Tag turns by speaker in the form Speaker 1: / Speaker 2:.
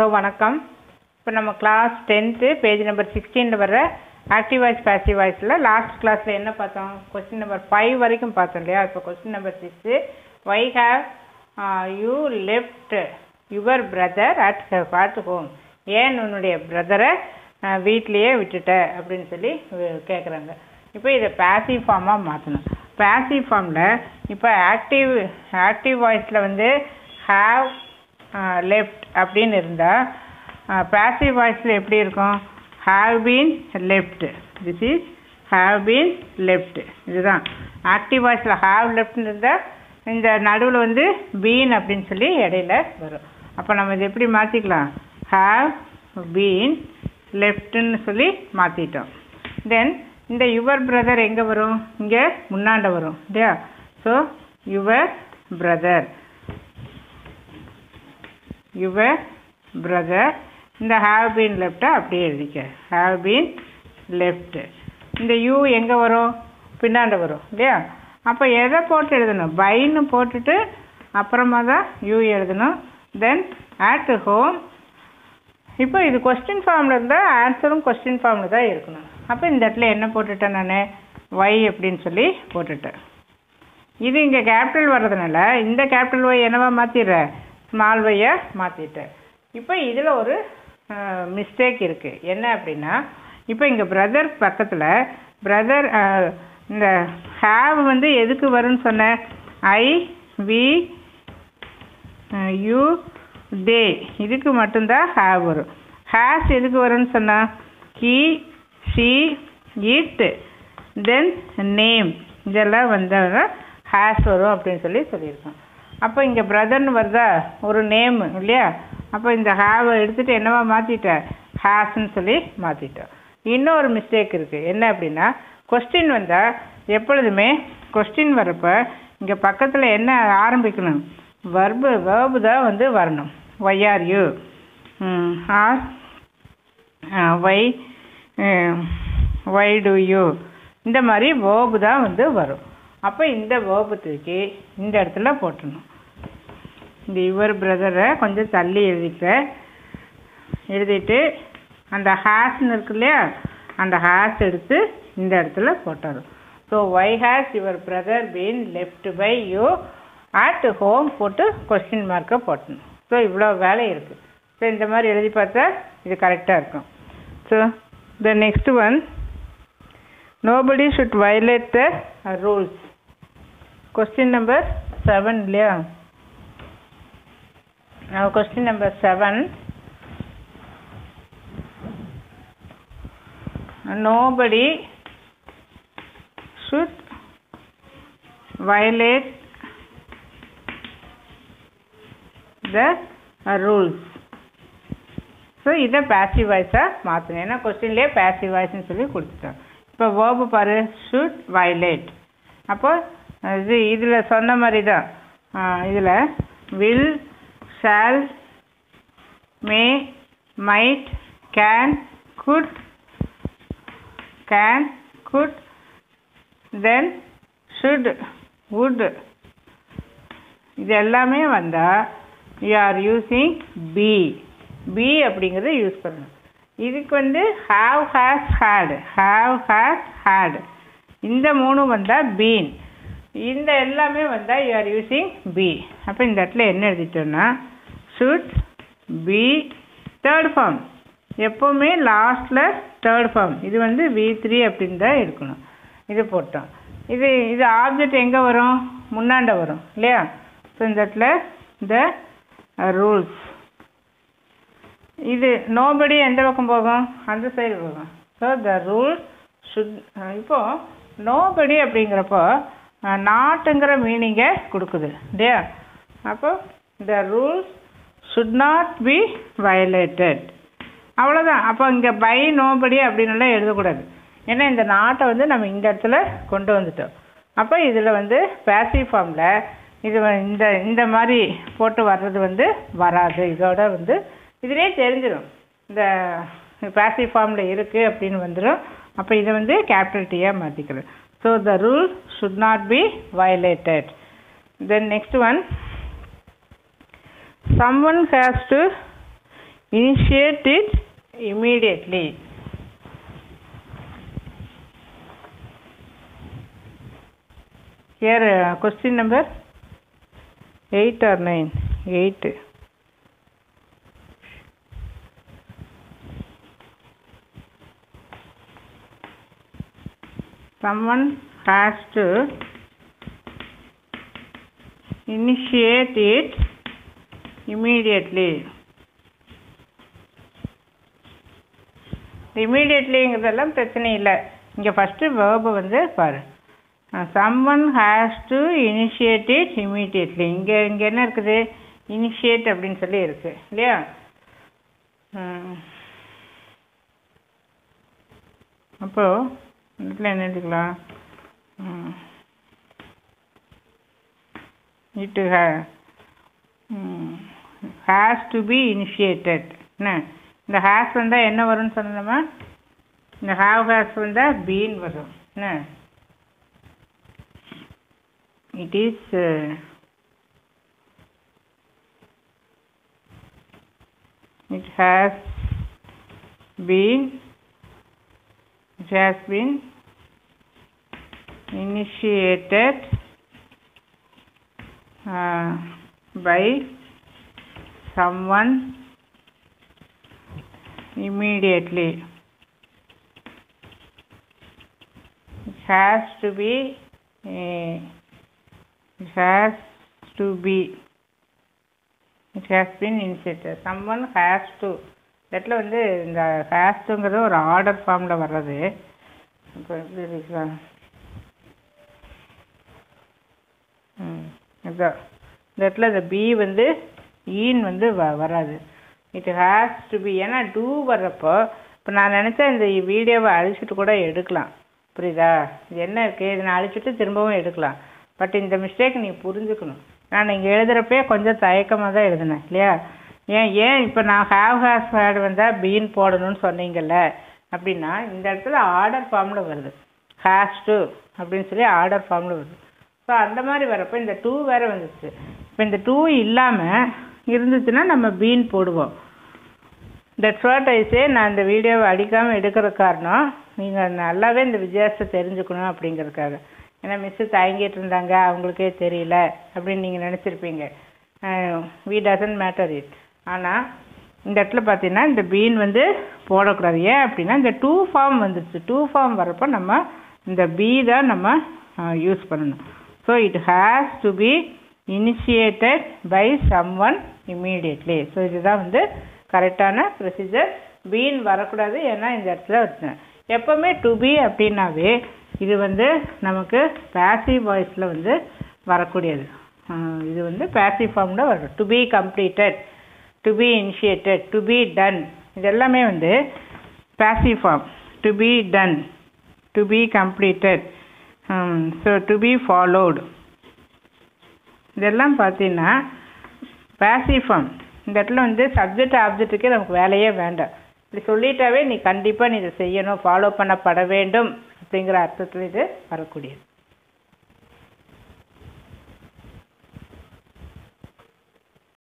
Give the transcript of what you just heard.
Speaker 1: So வணக்கம். இப்போ நம்ம கிளாஸ் டென்த்து பேஜ் நம்பர் சிக்ஸ்டீனில் வர்ற ஆக்டிவ் வாய்ஸ் பேசிவ் வாய்ஸில் லாஸ்ட் கிளாஸில் என்ன பார்த்தோம்? கொஸ்டின் நம்பர் ஃபைவ் வரைக்கும் பார்த்தோம் இல்லையா? இப்போ question number six why have you left your brother at at home ஏன் உன்னுடைய பிரதரை வீட்லேயே விட்டுட்ட? அப்படின்னு சொல்லி கேட்குறாங்க இப்போ இதை பேசிவ் ஃபார்மாக மாற்றணும் பேசிவ் ஃபார்மில் இப்போ ஆக்டிவ் ஆக்டிவ் வாய்ஸில் வந்து ஹாவ் லெஃப்ட் அப்படின்னு இருந்தால் பேசிவ் வாய்ஸில் எப்படி இருக்கும்? Have been left this is have been left இதுதான். ஆக்டிவ் வாய்ஸில் ஹாவ் லெஃப்ட்னு இருந்தால் இந்த நடுவில் வந்து பீன் அப்படின்னு சொல்லி இடையில வரும். அப்போ நம்ம இது எப்படி மாற்றிக்கலாம் ஹாவ் பீன் லெஃப்ட்டுன்னு சொல்லி மாற்றிட்டோம் தென் இந்த யுவர் பிரதர் எங்கே வரும்? இங்கே முன்னாண்ட வரும் இல்லையா? So your brother your brother இந்த ஹாவ் பீன் லெஃப்டை அப்படியே எழுதிக்க. ஹாவ் பீன் லெஃப்ட்டு இந்த யூ எங்கே வரும்? பின்னாண்ட வரும் இல்லையா? அப்போ எதை போட்டு எழுதணும்? பைன்னு போட்டுட்டு அப்புறமா தான் யூ எழுதணும். தென் ஆட் ஹோம் இப்போ இது கொஸ்டின் ஃபார்மில் இருந்தால் ஆன்சரும் கொஸ்டின் ஃபார்மில் தான் இருக்கணும். அப்போ இந்த இடத்துல என்ன போட்டுட்டேன் நான்? ஒய் அப்படின்னு சொல்லி போட்டுட்டேன். இது இங்கே கேபிட்டல் வர்றதுனால இந்த கேபிட்டல் ஒய் என்னவா மாற்றிடுறேன் ஸ்மால் ஒய்யை மாற்றிட்டேன் இப்போ இதில் ஒரு மிஸ்டேக் இருக்குது என்ன அப்படின்னா இப்போ இங்கே பிரதர் பக்கத்தில் பிரதர் இந்த ஹேவ் வந்து எதுக்கு வரும்னு சொன்னேன் ஐ வி யூ தே இதுக்கு மட்டும்தான் ஹேவ் வரும். ஹேஸ் எதுக்கு வரும்னு சொன்னால் he she it then name இதெல்லாம் வந்தால் ஹேஸ் வரும் அப்படின்னு சொல்லி சொல்லியிருக்கோம் அப்போ இங்கே பிரதர்னு வருதா ஒரு நேம் இல்லையா? அப்போ இந்த ஹேவை எடுத்துகிட்டு என்னவா மாற்றிட்டேன் ஹேஸ்ன்னு சொல்லி மாற்றிட்டோம் இன்னொரு மிஸ்டேக் இருக்குது என்ன அப்படின்னா கொஸ்டின் வந்தால் எப்பொழுதுமே கொஸ்டின் வரப்போ இங்கே பக்கத்தில் என்ன ஆரம்பிக்கணும்? வர்பு வேர்பு தான் வந்து வரணும். Why are you are why why do you இந்த மாதிரி வேர்பு தான் வந்து வரும். அப்போ இந்த வேர்பு தூக்கி இந்த இடத்துல போட்டணும். இந்த யுவர் பிரதரை கொஞ்சம் தள்ளி எழுதிப்பேன் எழுதிட்டு அந்த ஹேஸ்ன்னு இருக்கு இல்லையா? அந்த ஹேஸ் எடுத்து இந்த இடத்துல போட்டுரும் so why has your brother been left by you at home போட்டு கொஸ்டின் மார்க்கை போட்டணும். ஸோ இவ்வளோ வேலை இருக்குது ஸோ இந்த மாதிரி எழுதி பார்த்தா இது கரெக்டாக இருக்கும். So the next one nobody should violate the rules question number seven இல்லையா? Question number seven nobody should violate the rules. So இதை பேசிவ் வாய்ஸாக மாற்றணும் ஏன்னா கொஸ்டின்லேயே பேசிவ் வாய்ஸ்னு சொல்லி கொடுத்துட்டோம். இப்போ வேர்பு பாரு. ஷுட் வயலேட் அப்போ இது இதில் சொன்ன மாதிரி தான் இதில் will shall may might can could can, could, then, should, would. இது எல்லாமே வந்தால் you are using be be அப்படிங்கிறத யூஸ் பண்ணணும். இதுக்கு வந்து have has had have has had இந்த மூணு வந்தால் பீன் இந்த எல்லாமே வந்தால் யூ ஆர் யூஸிங் பி அப்போ இந்த இடத்துல என்ன எழுதிட்டோன்னா ஷுட் பி தேர்ட் ஃபார்ம் எப்போவுமே லாஸ்ட்டில் தேர்ட் ஃபார்ம் இது வந்து வி த்ரீ அப்படின்னு தான் இருக்கணும். இது போட்டோம். இது இது ஆப்ஜெக்ட் எங்கே வரும்? முன்னாண்ட வரும். இல்லையா? ஸோ இந்த இடத்துல இந்த ரூல்ஸ் இது நோபடி எந்த பக்கம் போகும்? அந்த சைடு போகும். ஸோ த ரூல் ஷுட் இப்போது நோபடி அப்படிங்கிறப்போ நாட்டுங்கிற மீனிங்கை கொடுக்குது. இல்லையா? அப்போ the rules should not be violated அவ்வளோதான் அப்போ இங்கே பை நோபடி அப்படின்னுலாம் எழுதக்கூடாது. ஏன்னா இந்த நாட்டை வந்து நம்ம இந்த இடத்துல கொண்டு வந்துட்டோம். அப்போ இதில் வந்து பேசிவ் ஃபார்மில் இது இந்த இந்த மாதிரி போட்டு வர்றது வந்து வராது. இதோட வந்து இதுலேயே தெரிஞ்சிடும் இந்த பேசிவ் ஃபார்மில் இருக்குது அப்படின்னு வந்துடும் அப்போ இதை வந்து கேபிட்டல் டீயாக மாற்றிக்கிறேன் so the rule should not be violated then next one someone has to initiate it immediately. Here, uh, question number 8 or 9? 8. Someone has to initiate it immediately. இமீடியட்லிங்கிறதெல்லாம் பிரச்சனை இல்லை. இங்கே ஃபஸ்ட்டு வேர்பு வந்து பாரு. Someone has to initiate it immediately இங்கே இங்கே என்ன இருக்குது? இனிஷியேட் அப்படின்னு சொல்லி இருக்கு. இல்லையா? அப்போது அப்போ இதில் என்ன இட்டு ஹே ஹேஸ் டு பி இனிஷியேட்டட் என்ன இந்த ஹேஸ் வந்தால் என்ன வரும்னு சொன்னோமா இந்த ஹாவ் ஹேஸ் வந்தால் பீன் வரும். என்ன it is it has been it has been initiated. Uh, by someone immediately. It has to be, uh, it has to be, it has been initiated. Someone has to. இடத்துல வந்து இந்த ஹேஸ்ட்டுங்கிறது ஒரு order ஃபார்மில் வர்றது இப்போ எப்படி இருக்கலாம் ம் இதான் இந்த இடத்துல இந்த பி வந்து ஈன் வந்து வ வராது. இட் ஹேஸ் டு பி ஏன்னா டூ வர்றப்போ இப்போ நான் நினச்சேன் இந்த வீடியோவை அழிச்சிட்டு கூட எடுக்கலாம். புரியுதா? இது என்ன இருக்குது இதை நான் அழிச்சிட்டு திரும்பவும் எடுக்கலாம். பட் இந்த மிஸ்டேக் நீ புரிஞ்சுக்கணும். நான் இங்கே எழுதுகிறப்பே கொஞ்சம் தயக்கமாக தான் எழுதினேன் இல்லையா? ஏன் ஏன் இப்போ நான் ஹேவ் ஹேஸ் ஹேட் வந்தால் பீன் போடணும்னு சொன்னீங்கல்ல அப்படின்னா இந்த இடத்துல ஆர்டர் ஃபார்மில் வருது. ஹேஸ் டு அப்படின்னு சொல்லி ஆர்டர் ஃபார்மில் வருது. ஸோ அந்த மாதிரி வரப்போ இந்த டூ வேறு வந்துச்சு. இப்போ இந்த டூ இல்லாமல் இருந்துச்சுன்னா நம்ம பீன் போடுவோம். தட்ஸ் வாட் நான் இந்த வீடியோவை அடிக்காமல் எடுக்கிற காரணம் நீங்கள் நல்லாவே இந்த வித்தியாசத்தை தெரிஞ்சுக்கணும் அப்படிங்கிறதுக்காக. ஏன்னா மிஸ்ஸு தயங்கிட்டு இருந்தாங்க அவங்களுக்கே தெரியல அப்படின்னு நீங்கள் நினச்சிருப்பீங்க. வி டசன்ட் மேட்டர் இட் ஆனால் இந்த இடத்துல பார்த்தீங்கன்னா இந்த பீன் வந்து போடக்கூடாது. ஏன் அப்படின்னா இந்த டூ ஃபார்ம் வந்துடுச்சு டூ ஃபார்ம் வரப்போ நம்ம இந்த பீ தான் நம்ம யூஸ் பண்ணணும். So it has to be initiated by someone immediately so இதுதான் வந்து கரெக்டான ப்ரொசீஜர் பீன் வரக்கூடாது ஏன்னா இந்த இடத்துல வச்சேன் எப்போவுமே டு பி அப்படின்னாவே இது வந்து நமக்கு பேசிவ் வாய்ஸில் வந்து வரக்கூடியது. இது வந்து பேசிவ் ஃபார்மில் வரும். To be completed to be initiated to be done இது எல்லாமே வந்து passive form to be done to be completed so to be followed இதெல்லாம் பார்த்தீங்கன்னா பேசிவ் ஃபார்ம் இந்த இடத்துல வந்து சப்ஜெக்ட் ஆப்ஜெக்ட்டுக்கே நமக்கு வேலையே வேண்டாம். இப்படி சொல்லிட்டாவே நீ கண்டிப்பாக நீ இதை செய்யணும் ஃபாலோ பண்ணப்பட வேண்டும் அப்படிங்கிற அர்த்தத்தில் இது வரக்கூடியது.